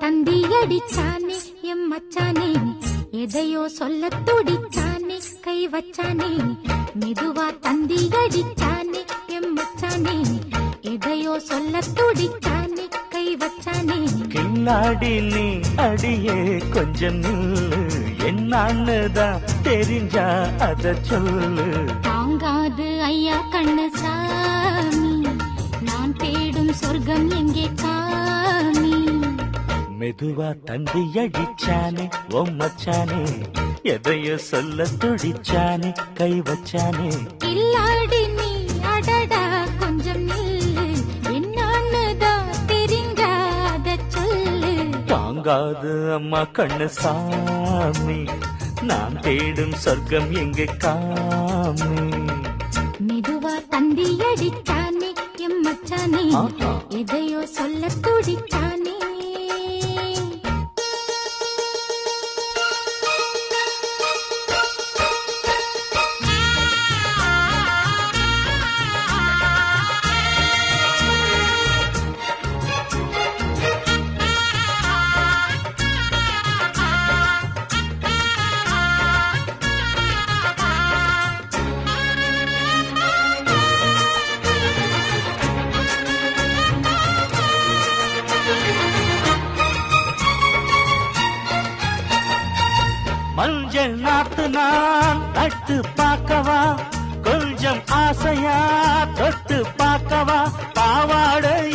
தந்தி அடிச்சானே M மச்சானே எதையோ சொல்ல துடிச்சானே கை வச்சானே மெதுவா தந்தி அடிச்சானே எம் மச்சானே எதையோ சொல்ல துடிச்சானே கை வச்சானே. கில்லாடி நீ அடியே கொஞ்சம் நில்லு என்னான்னு தான் தெரிஞ்சா அத சொல்லு. தாங்காது ஐயா கண்ணு சாமி நான் தேடும் சொர்க்கம் எங்கே காமி மெதுவா தந்தி அடிச்சானே மச்சானே. எதையோ சொல்ல துடிச்சானே கை வச்சானே. இல்லாடி நீ அடடா கொஞ்சம் நில்லு. என்னான்னு தான் தெரிஞ்சாத சொல்லு. தாங்காது அம்மா கண்ணு சாமி நான் தேடும் சொர்க்கம் எங்க காமி? மெதுவா தந்தி அடிச்சானே எம் மச்சானே. ஆஹா. எதையோ சொல்ல துடிச்சானே. நாத்து நான் தட்டு பார்க்கவா? கொஞ்சம் ஆசையா தொட்டு பார்க்கவா? பாவாடை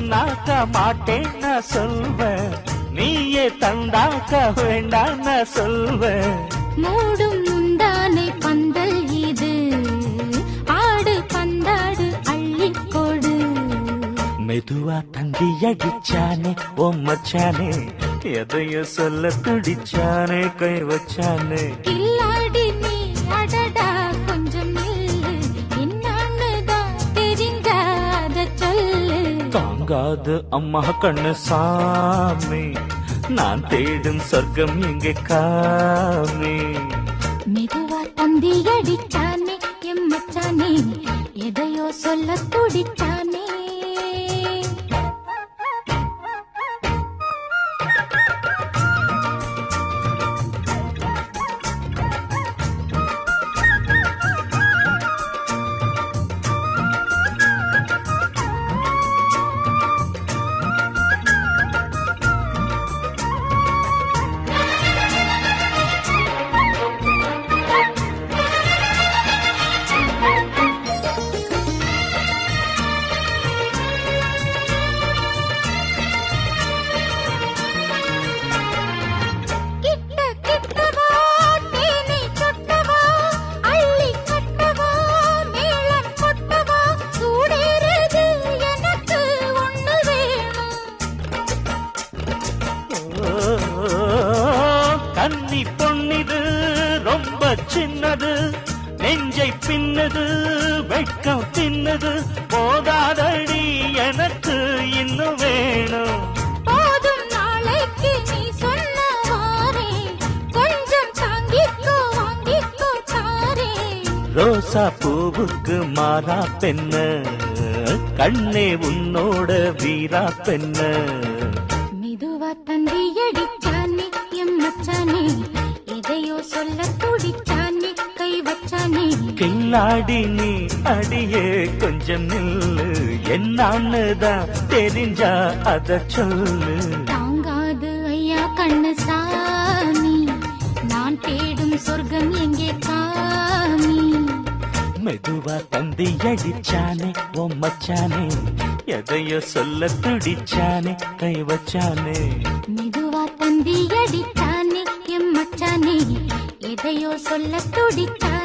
நீயே சொன்னாக்க மாட்டேன் நான் சொல்வேன் நீயே தந்தாக்க வேண்டாம் நான் சொல்வேன் மூடும் முந்தானை பந்தல் இது. ஆடு பந்தாடு அள்ளிக் கொடு மெதுவா தந்தி அடிச்சானே ஓ மச்சானே. எதையோ சொல்ல துடிச்சானே கை வச்சானே. கில்லாடி நீ அடடா. போகாது அம்மா கண்ணு சாமி. நான் தேடும் சொர்க்கம் எங்கே காமி. மெதுவா தந்தி அடிச்சானே எம்மச்சானே எதையோ சொல்ல துடிச்சானே. சின்னது நெஞ்சை பின்னது வெட்கம் தின்னது போதாதடி எனக்கு இன்னும் வேணும். போதும் நாளைக்கு நீ சொன்னவாறே கொஞ்சம் தாங்கிக்கோ வாங்கிக்கோ தாரே ரோசா பூவுக்கு மாறா பெண்ண கண்ணே உன்னோட வீரா பெண்ண. மெதுவா தந்தி கில்லாடி நீ அடியே கொஞ்சம் நில்லு. என்னான்னு தான் தெரிஞ்சா அத சொல்லு. தாங்காது ஐயா கண்ணு சாமி நான் தேடும் சொர்க்கம் எங்கே காமி? மெதுவா தந்தி அடிச்சானே ஓ மச்சானே. எதையோ சொல்ல துடிச்சானே கை வச்சானே. மெதுவா தந்தி அடிச்சானே எம் மச்சானே. எதையோ சொல்ல துடிச்சானே.